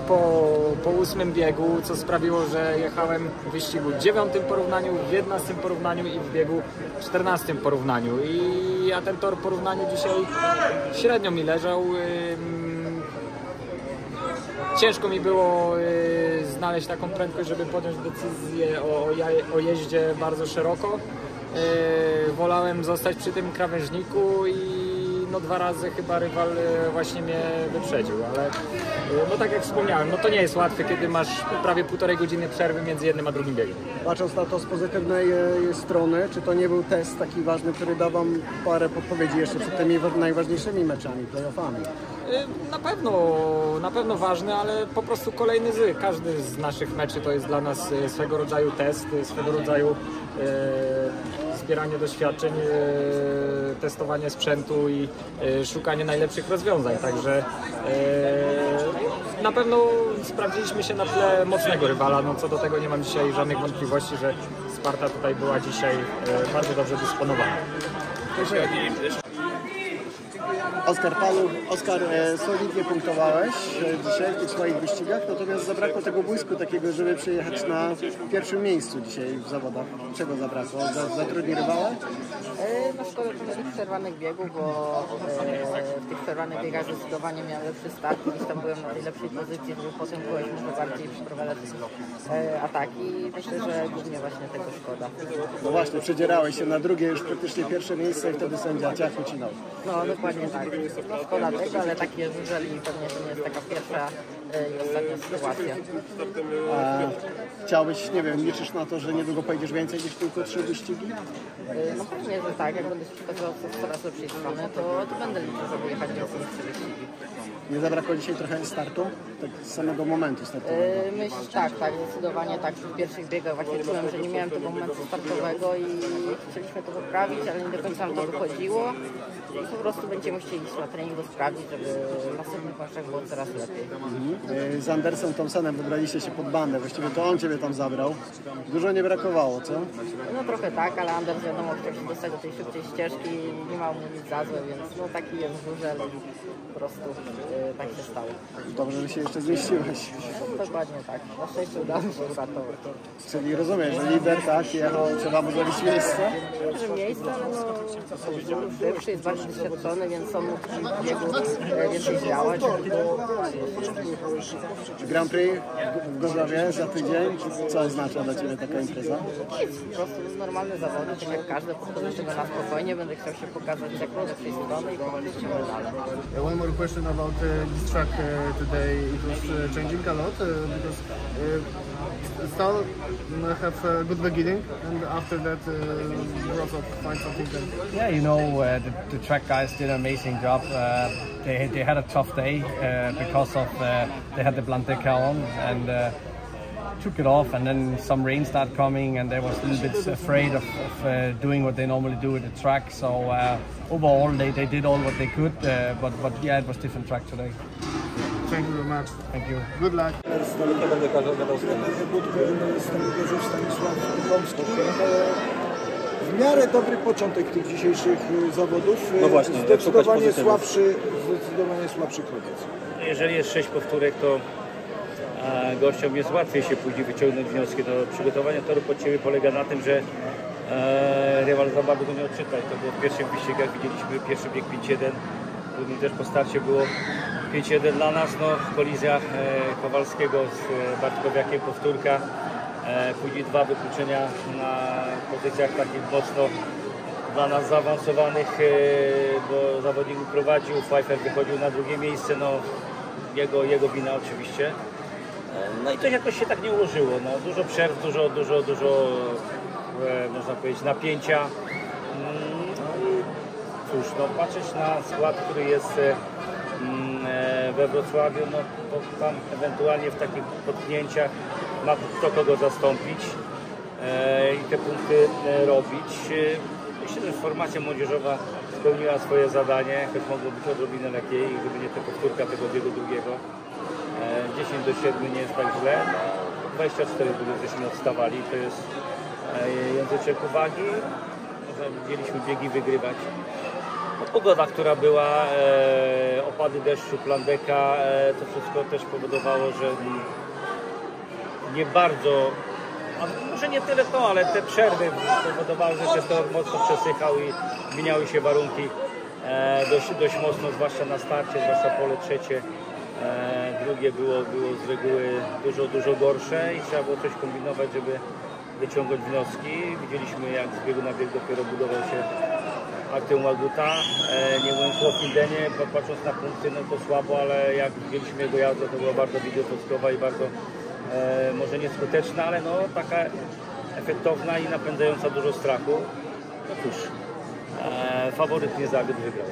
po, po ósmym biegu, co sprawiło, że jechałem w wyścigu dziewiątym porównaniu, w jedenastym porównaniu i w biegu czternastym porównaniu. I ja ten tor porównaniu dzisiaj średnio mi leżał. Ciężko mi było y, znaleźć taką prędkość, żeby podjąć decyzję o, o jeździe bardzo szeroko. Y, wolałem zostać przy tym krawężniku i no dwa razy chyba rywal y, właśnie mnie wyprzedził, ale y, no tak jak wspomniałem, no to nie jest łatwe, kiedy masz prawie półtorej godziny przerwy między jednym a drugim biegiem. Patrząc na to z pozytywnej e, strony, czy to nie był test taki ważny, który da Wam parę podpowiedzi jeszcze przed tymi wa- najważniejszymi meczami, playoffami? Na pewno, na pewno ważny, ale po prostu kolejny z. Każdy z naszych meczy to jest dla nas swego rodzaju test, swego rodzaju e, zbieranie doświadczeń, e, testowanie sprzętu i e, szukanie najlepszych rozwiązań. Także e, na pewno sprawdziliśmy się na tle mocnego rywala. No, co do tego nie mam dzisiaj żadnych wątpliwości, że Sparta tutaj była dzisiaj bardzo dobrze dysponowana. Oskar Palu, Oskar, e, solidnie punktowałeś e, dzisiaj w tych swoich wyścigach, natomiast zabrakło tego błysku takiego, żeby przyjechać na pierwszym miejscu dzisiaj w zawodach. Czego zabrakło? Za, za trudni rywale? E, No szkoda tych przerwanych biegów, bo e, w tych przerwanych biegach zdecydowanie miałem lepszy start, gdzieś tam byłem na tej lepszej pozycji, żeby potem byłeś może bardziej przeprowadzać e, ataki. Myślę, że głównie właśnie tego szkoda. No właśnie, przedzierałeś się na drugie już praktycznie pierwsze miejsce i wtedy sędzia ciach ucinał. No dokładnie tak. No szkoda tego, ale tak jest, jeżeli pewnie to nie jest taka pierwsza e, i ostatnia sytuacja. A chciałbyś, nie wiem, liczysz na to, że niedługo pojedziesz więcej niż tylko trzy wyścigi? E, No pewnie, że tak, jak będę się z coraz lepszej strony, to, to będę liczył, żeby jechać więcej niż trzy wyścigi. Nie zabrakło dzisiaj trochę startu? Tak z samego momentu startowego. E, Myślę, tak, tak, zdecydowanie tak. W pierwszych biegach właśnie czułem, że nie miałem tego momentu startowego i chcieliśmy to poprawić, ale nie do końca nam to wychodziło. I po prostu będziemy chcieli iść na treningu sprawdzić, żeby w następnych meczach było coraz lepiej. E, Z Andersem Thompsonem wybraliście się pod bandę, właściwie to on Ciebie tam zabrał. Dużo nie brakowało, co? No trochę tak, ale Anders wiadomo, chciał się dostać do tej szybciej ścieżki i nie ma mu nic za złe, więc no taki jest i po prostu e, tak się stało. Dobrze, że się jeszcze zmieściłeś. No, dokładnie tak. Na szczęście udało się uratować. Czyli rozumiem, że lider tak jechał, trzeba mu zrobić miejsce. że miejsce, no, szybszy, jest bardziej doświadczony, więc on mógł w biegu e, więcej działać. Grand Prix w Gorzowie za tydzień. Co oznacza dla Ciebie taka impreza? Nic, po prostu normalne zawody, tak jak każde, podchodzę do tego na spokojnie, będę chciał się pokazać z jak najlepszej strony i potem dalej. Question about uh, this track uh, today. It was uh, changing a lot because Stal have a good beginning and after that uh, Wrocław find something that Yeah, you know, uh, the, the track guys did an amazing job. Uh, they, they had a tough day uh, because of they had the Blanteca on and took it off, and then some rain started coming, and they was a little bit afraid of, of uh, doing what they normally do with the track. So uh, overall, they, they did all what they could, uh, but but yeah, it was different track today. thank you very much. Thank you. Good luck. Stanisław Tomski. W miarę dobry początek tych dzisiejszych y, zawodów. No właśnie, jak zdecydowanie szukać słabszy, zdecydowanie słabszy koniec. Jeżeli jest sześć powtórek, to a, gościom jest łatwiej się później wyciągnąć wnioski. To przygotowanie toru pod Ciebie polega na tym, że e, rywal za bardzo nie odczytać. To było w pierwszych wyścigach, widzieliśmy pierwszy bieg 5-1, później też po starcie było 5-1 dla nas, no kolizja e, Kowalskiego z e, Bartkowiakiem, powtórka, później dwa wykluczenia na pozycjach takich mocno dla nas zaawansowanych, bo zawodnik prowadził, Pfeiffer wychodził na drugie miejsce, no jego, jego wina oczywiście. No i to jakoś się tak nie ułożyło. No, dużo przerw, dużo, dużo, dużo e, można powiedzieć napięcia. Mm, No cóż, no, patrzeć na skład, który jest e, mm, e, we Wrocławiu, no to tam ewentualnie w takich potknięciach ma kto kogo zastąpić i te punkty robić. Myślę, że formacja młodzieżowa spełniła swoje zadanie, choć mogło być odrobinę lepiej, gdyby nie ta powtórka tego biegu drugiego. E, 10 do 7 nie jest tak źle. No, 24 gdyby żeśmy odstawali, to jest e, języczek uwagi. Widzieliśmy biegi wygrywać. No pogoda, która była, e, opady deszczu, plandeka, e, to wszystko też powodowało, że nie bardzo, a może nie tyle to, ale te przerwy powodowały, że ten tor mocno przesychał i zmieniały się warunki dość, dość mocno, zwłaszcza na starcie, zwłaszcza pole trzecie. Drugie było, było z reguły dużo, dużo gorsze i trzeba było coś kombinować, żeby wyciągnąć wnioski. Widzieliśmy jak z biegu na bieg dopiero budował się Artyom Aguta. E, nie błękło w Indenie, bo patrząc na punkty, no to słabo, ale jak widzieliśmy jego jazdę, to była bardzo wideoposkowa i bardzo e, może nieskuteczna, ale no taka efektowna i napędzająca dużo strachu. No cóż, e, faworyt nie zawiódł, wygrał.